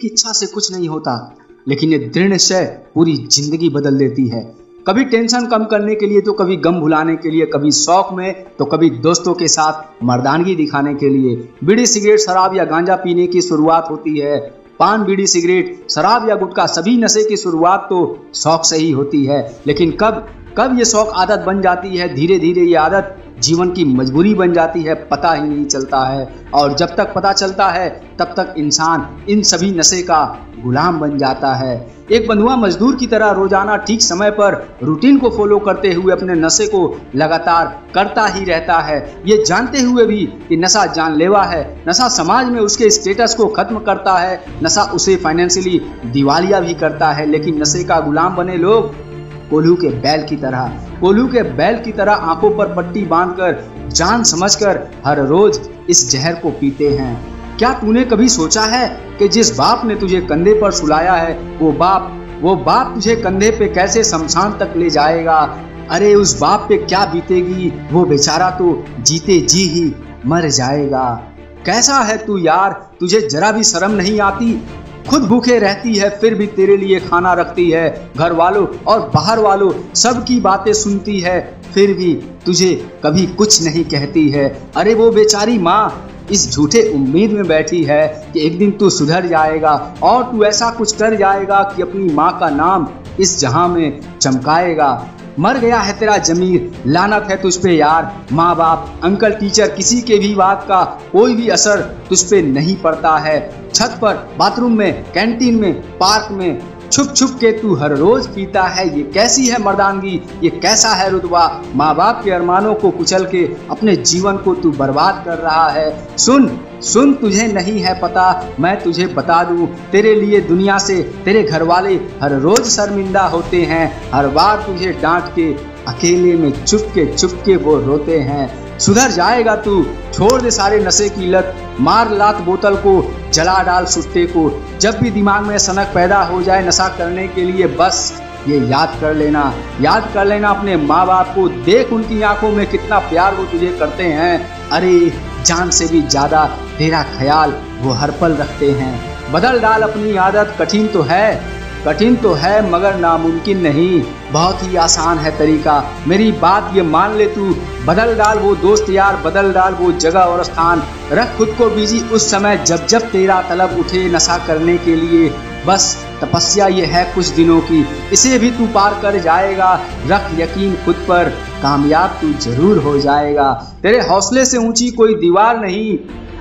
एक इच्छा से कुछ नहीं होता, लेकिन ये दृढ़ निश्चय पूरी ज़िंदगी बदल देती है। कभी टेंशन कम करने के लिए तो कभी गम भुलाने के लिए, कभी शौक में तो कभी दोस्तों के साथ मर्दानगी दिखाने के लिए। बीड़ी सिगरेट, शराब या गांजा पीने की शुरुआत होती है। पान, बीड़ी सिगरेट, शराब या गुटखा, सभी नशे की शुरुआत तो शौक से ही होती है। लेकिन कब कब ये शौक आदत बन जाती है धीरे धीरे ये आदत जीवन की मजबूरी बन जाती है, पता ही नहीं चलता है। और जब तक पता चलता है, तब तक इंसान इन सभी नशे का गुलाम बन जाता है। एक बंधुआ मजदूर की तरह रोज़ाना ठीक समय पर रूटीन को फॉलो करते हुए अपने नशे को लगातार करता ही रहता है। ये जानते हुए भी कि नशा जानलेवा है, नशा समाज में उसके स्टेटस को खत्म करता है, नशा उसे फाइनेंशियली दिवालिया भी करता है, लेकिन नशे का गुलाम बने लोग कोल्हू के बैल की तरह। कोल्हू के बैल की तरह आँखों पर पट्टी बांधकर, जान समझकर हर रोज इस जहर को पीते हैं। क्या तूने कभी सोचा है कि जिस बाप ने तुझे कंधे पर सुलाया है, वो बाप वो बाप तुझे कंधे पे कैसे शमशान तक ले जाएगा? अरे, उस बाप पे क्या बीतेगी? वो बेचारा तो जीते जी ही मर जाएगा। कैसा है तू यार? तुझे जरा भी शर्म नहीं आती? खुद भूखे रहती है, फिर भी तेरे लिए खाना रखती है। घर वालों और बाहर वालों सबकी बातें सुनती है, फिर भी तुझे कभी कुछ नहीं कहती है। अरे वो बेचारी माँ, इस झूठे उम्मीद में बैठी है कि एक दिन तू सुधर जाएगा और तू ऐसा कुछ कर जाएगा कि अपनी माँ का नाम इस जहाँ में चमकाएगा। मर गया है तेरा जमीर। लानत है तुझ पे यार। माँ बाप अंकल, टीचर, किसी के भी बात का कोई भी असर तुझ पे नहीं पड़ता है। छत पर, बाथरूम में, कैंटीन में, पार्क में छुप छुप के तू हर रोज पीता है। ये कैसी है मर्दानगी? ये कैसा है रुतबा? माँ बाप के अरमानों को कुचल के अपने जीवन को तू बर्बाद कर रहा है। सुन सुन तुझे नहीं है पता, मैं तुझे बता दूँ। तेरे लिए दुनिया से तेरे घर वाले हर रोज शर्मिंदा होते हैं। हर बार तुझे डांट के, अकेले में चुप के चुप के वो रोते हैं। सुधर जाएगा तू, छोड़ दे सारे नशे की लत। मार लात बोतल को, जला डाल सुट्टे को। जब भी दिमाग में सनक पैदा हो जाए नशा करने के लिए, बस ये याद कर लेना। याद कर लेना अपने माँ बाप को। देख उनकी आँखों में कितना प्यार वो तुझे करते हैं। अरे, जान से भी ज़्यादा तेरा ख्याल वो हर पल रखते हैं। बदल डाल अपनी आदत, कठिन तो है। कठिन तो है, मगर नामुमकिन नहीं। बहुत ही आसान है तरीका। मेरी बात ये मान ले तू। बदल डाल वो दोस्त यार, बदल डाल वो जगह और स्थान। रख खुद को बिज़ी उस समय जब जब तेरा तलब उठे नशा करने के लिए। बस, तपस्या ये है कुछ दिनों की। इसे भी तू पार कर जाएगा। रख यकीन खुद पर। कामयाब तू ज़रूर हो जाएगा। तेरे हौसले से ऊँची कोई दीवार नहीं।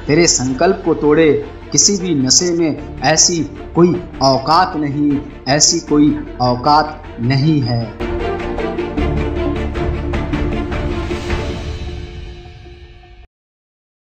तेरे संकल्प को तोड़े, किसी भी नशे में ऐसी कोई औकात नहीं, ऐसी कोई औकात नहीं है।